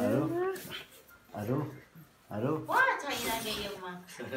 Allô Allô Allô What are you doing,